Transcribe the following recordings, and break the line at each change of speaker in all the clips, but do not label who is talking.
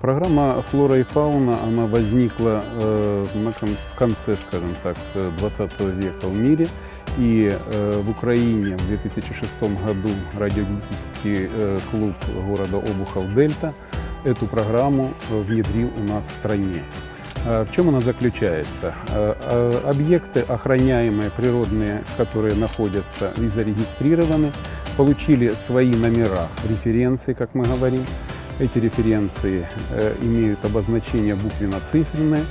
Программа «Флора и фауна» она возникла э, в конце, скажем так, э, 20 века в мире. И э, в Украине в 2006 году радиолюбительский э, клуб города Обухов «Дельта» эту программу э, внедрил у нас в стране. Э, В чем она заключается? Э, э, Объекты, охраняемые природные, которые находятся и зарегистрированы, получили свои номера, референции, как мы говорим. Эти референции э, имеют обозначение буквенно-циферное.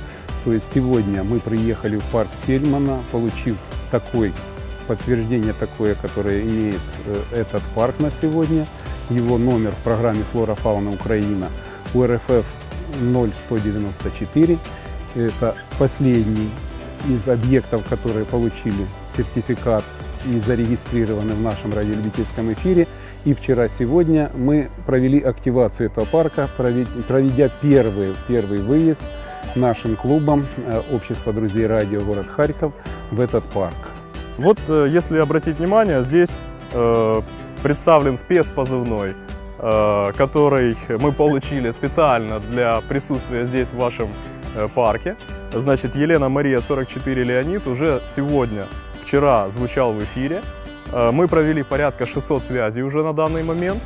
То есть сегодня мы приехали в парк Фельдмана, получив такой подтверждение такое, которое имеет э, этот парк на сегодня. Его номер в программе «Флора Фауна Украина» УРФФ 0194. Это последний из объектов, которые получили сертификат и зарегистрированы в нашем радиолюбительском эфире. И вчера-сегодня мы провели активацию этого парка, провед- проведя первый, первый выезд нашим клубом э, Общество друзей радио город Харьков в этот парк.
Вот, э, если обратить внимание, здесь э, представлен спецпозывной, э, который мы получили специально для присутствия здесь в вашем э, парке. Значит, Елена Мария 44 Леонид уже сегодня, вчера звучал в эфире. Э, Мы провели порядка 600 связей уже на данный момент.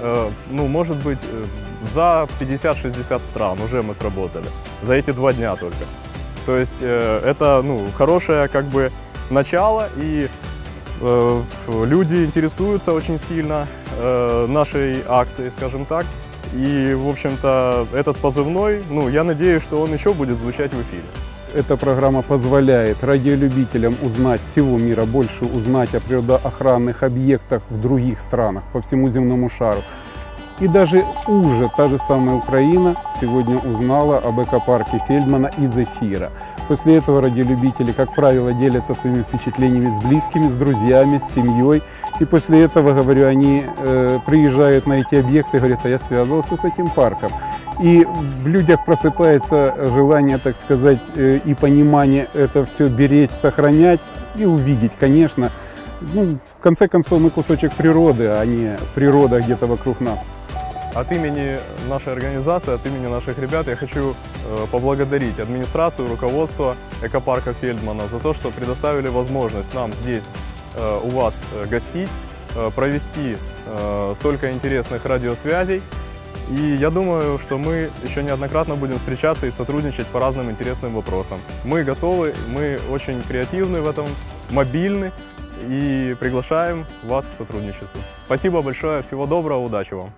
Э, Ну, может быть, э, за 50-60 стран уже мы сработали. За эти два дня только. То есть это ну, хорошее как бы начало, и люди интересуются очень сильно нашей акцией, скажем так. И, в общем-то, этот позывной, ну, я надеюсь, что он еще будет звучать в эфире.
Эта программа позволяет радиолюбителям узнать всего мира больше, узнать о природоохранных объектах в других странах по всему земному шару. И даже уже та же самая Украина сегодня узнала об экопарке Фельдмана из эфира. После этого радиолюбители, как правило, делятся своими впечатлениями с близкими, с друзьями, с семьей. И после этого, говорю, они э, приезжают на эти объекты и говорят, а я связывался с этим парком. И в людях просыпается желание, так сказать, э, и понимание это все беречь, сохранять и увидеть, конечно. Ну, в конце концов, мы кусочек природы, а не природа где-то вокруг нас.
От имени нашей организации, от имени наших ребят я хочу э, поблагодарить администрацию, руководство экопарка Фельдмана за то, что предоставили возможность нам здесь э, у вас гостить, провести столько интересных радиосвязей. И я думаю, что мы еще неоднократно будем встречаться и сотрудничать по разным интересным вопросам. Мы готовы, мы очень креативны в этом, мобильны и приглашаем вас к сотрудничеству. Спасибо большое, всего доброго, удачи вам!